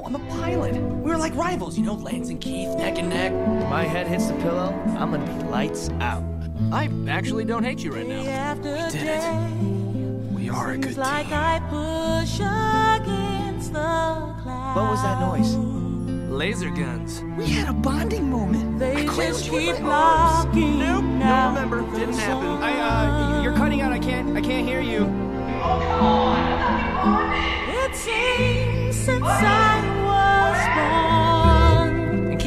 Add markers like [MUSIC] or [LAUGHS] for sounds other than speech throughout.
No, I'm a pilot. We were like rivals, you know, Lance and Keith, neck and neck. My head hits the pillow, I'm gonna be lights out. I actually don't hate you right now. We did it. We are a good like team. I push against the clouds. What was that noise? Laser guns. We had a bonding moment. They cleared just keep my arms. knocking Nope, no remember. Didn't happen. I, uh, you're cutting out. I can't, I can't hear you. It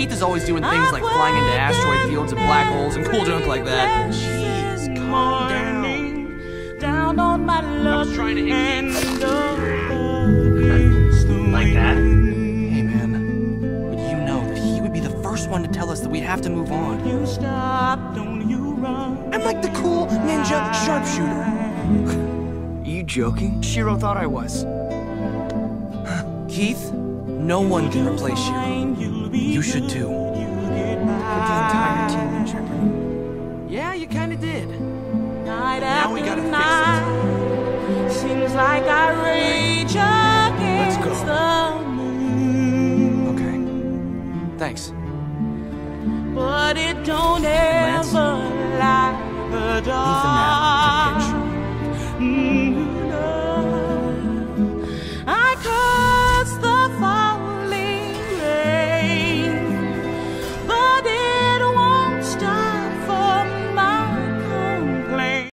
Keith is always doing things like flying into asteroid fields and black holes and cool junk like that. Jeez, calm down. Down on my luck was trying to hit and Like that? Hey, man. But you know that he would be the first one to tell us that we have to move on. You stop, don't you run. I'm like the cool ninja sharpshooter. Are [LAUGHS] you joking? Shiro thought I was. Keith, no one can replace Shiro. You should too. Put the entire team in jeopardy. Yeah, you kinda did. Night Now we after gotta fix night, Seems like I rage against go. the moon. Okay. Thanks. But it don't Lance? ever light the dark.